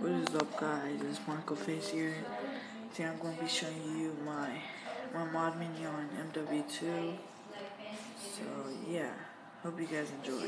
What is up guys, it's Marco Face here. Today I'm going to be showing you my, my mod menu on MW2. So yeah, hope you guys enjoy.